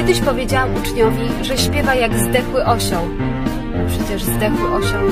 Kiedyś powiedziałam uczniowi, że śpiewa jak zdechły osioł. Przecież zdechły osioł.